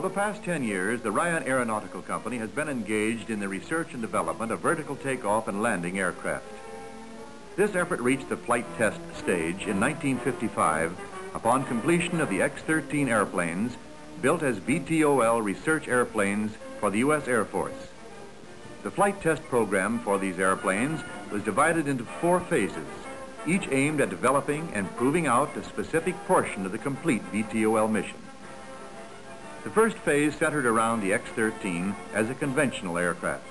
the past 10 years, the Ryan Aeronautical Company has been engaged in the research and development of vertical takeoff and landing aircraft. This effort reached the flight test stage in 1955 upon completion of the X-13 airplanes built as VTOL research airplanes for the U.S. Air Force. The flight test program for these airplanes was divided into four phases, each aimed at developing and proving out a specific portion of the complete VTOL mission. The first phase centered around the X-13 as a conventional aircraft.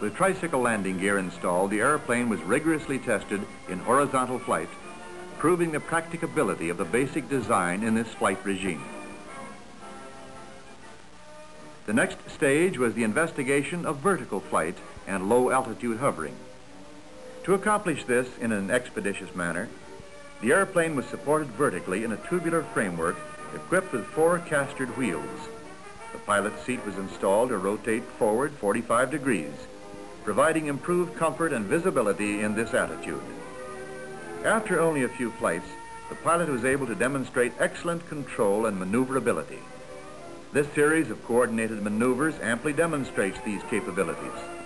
With tricycle landing gear installed, the airplane was rigorously tested in horizontal flight, proving the practicability of the basic design in this flight regime. The next stage was the investigation of vertical flight and low altitude hovering. To accomplish this in an expeditious manner, the airplane was supported vertically in a tubular framework equipped with four castered wheels. The pilot's seat was installed to rotate forward 45 degrees providing improved comfort and visibility in this attitude. After only a few flights, the pilot was able to demonstrate excellent control and maneuverability. This series of coordinated maneuvers amply demonstrates these capabilities.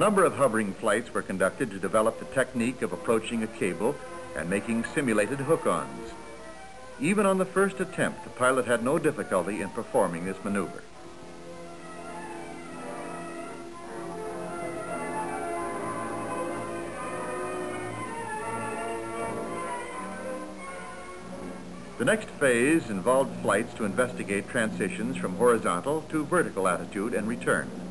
Number of hovering flights were conducted to develop the technique of approaching a cable and making simulated hook-ons. Even on the first attempt, the pilot had no difficulty in performing this maneuver. The next phase involved flights to investigate transitions from horizontal to vertical attitude and return.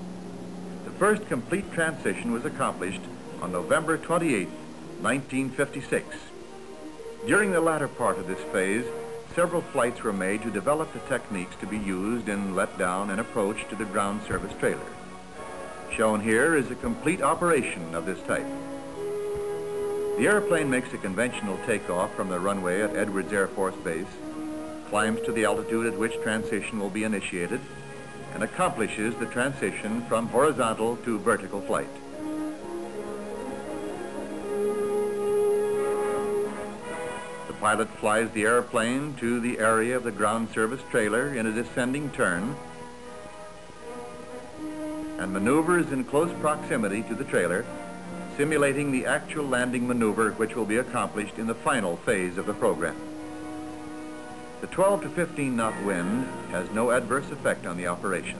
First complete transition was accomplished on November 28, 1956. During the latter part of this phase, several flights were made to develop the techniques to be used in letdown and approach to the ground service trailer. Shown here is a complete operation of this type. The airplane makes a conventional takeoff from the runway at Edwards Air Force Base, climbs to the altitude at which transition will be initiated, and accomplishes the transition from horizontal to vertical flight. The pilot flies the airplane to the area of the ground service trailer in a descending turn and maneuvers in close proximity to the trailer, simulating the actual landing maneuver which will be accomplished in the final phase of the program. The 12 to 15 knot wind has no adverse effect on the operation.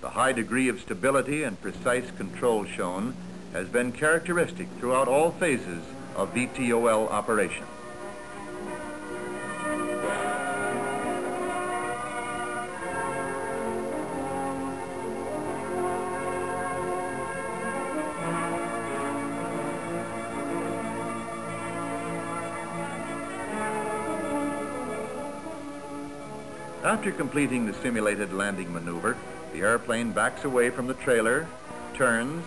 The high degree of stability and precise control shown has been characteristic throughout all phases of VTOL operation. After completing the simulated landing maneuver, the airplane backs away from the trailer, turns,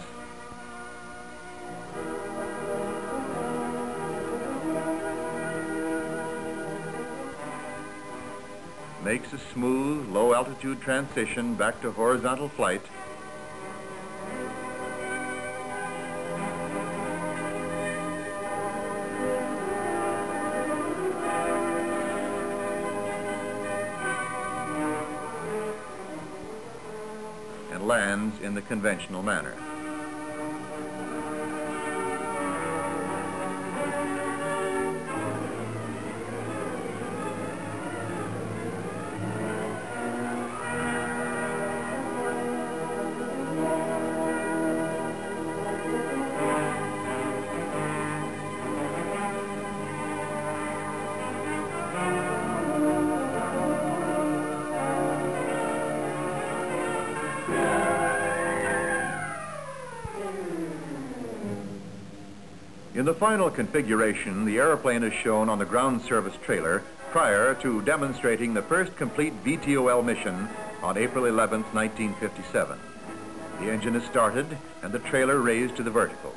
makes a smooth, low-altitude transition back to horizontal flight, lands in the conventional manner. In the final configuration, the airplane is shown on the ground service trailer prior to demonstrating the first complete VTOL mission on April 11, 1957. The engine is started and the trailer raised to the vertical.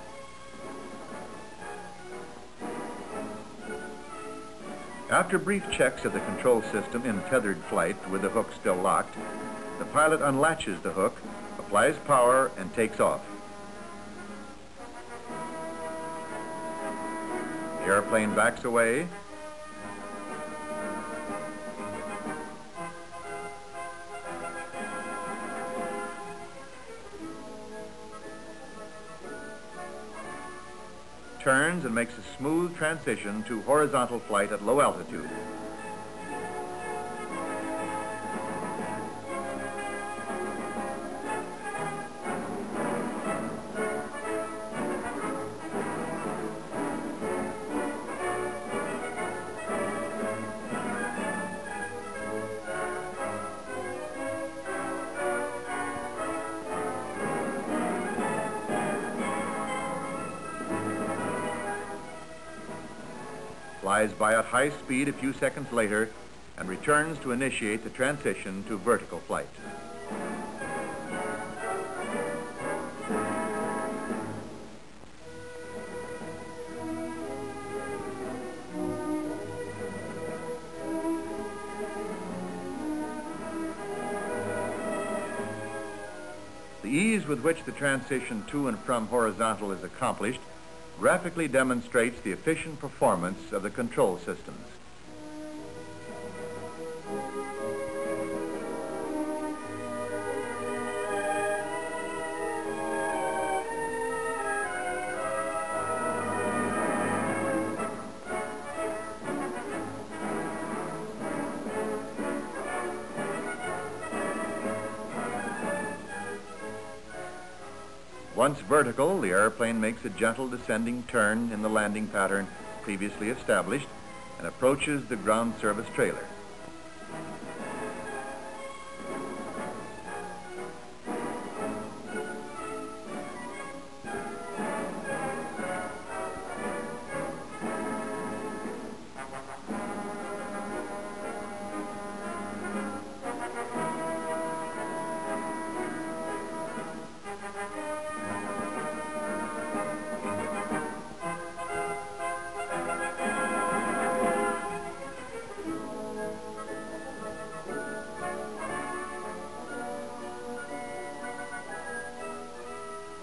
After brief checks of the control system in tethered flight with the hook still locked, the pilot unlatches the hook, applies power, and takes off. The airplane backs away. Turns and makes a smooth transition to horizontal flight at low altitude. Flies by at high speed a few seconds later and returns to initiate the transition to vertical flight. The ease with which the transition to and from horizontal is accomplished graphically demonstrates the efficient performance of the control systems. Once vertical, the airplane makes a gentle descending turn in the landing pattern previously established and approaches the ground service trailer.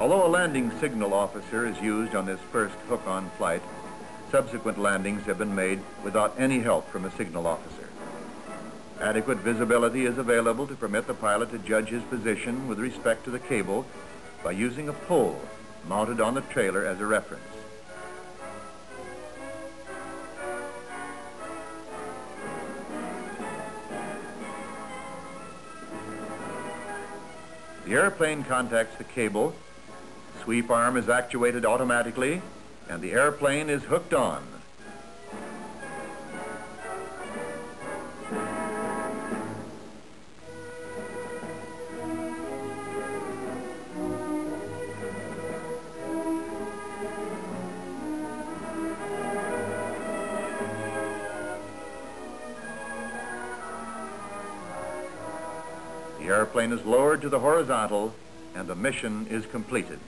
Although a landing signal officer is used on this first hook-on flight, subsequent landings have been made without any help from a signal officer. Adequate visibility is available to permit the pilot to judge his position with respect to the cable by using a pole mounted on the trailer as a reference. The airplane contacts the cable sweep arm is actuated automatically and the airplane is hooked on. The airplane is lowered to the horizontal and the mission is completed.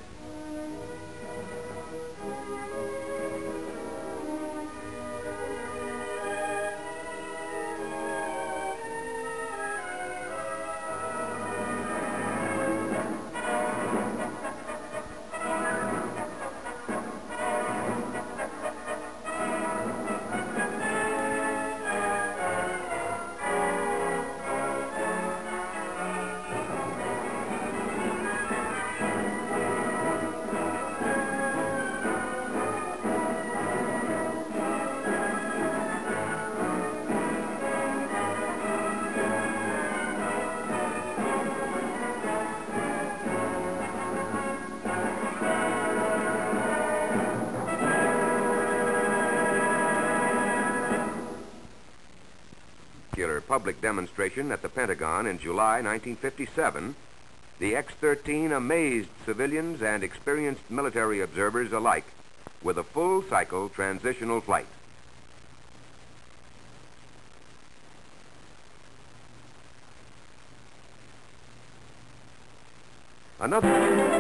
Public demonstration at the Pentagon in July 1957, the X 13 amazed civilians and experienced military observers alike with a full cycle transitional flight. Another.